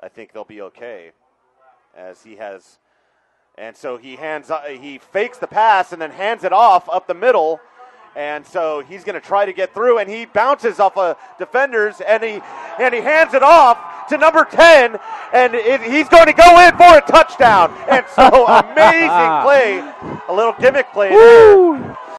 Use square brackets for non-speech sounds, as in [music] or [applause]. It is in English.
I think they'll be okay, as he has, and so he hands uh, he fakes the pass and then hands it off up the middle. And so he's going to try to get through, and he bounces off of defenders, and he and he hands it off to number ten, and it, he's going to go in for a touchdown. And so [laughs] amazing play, a little gimmick play there.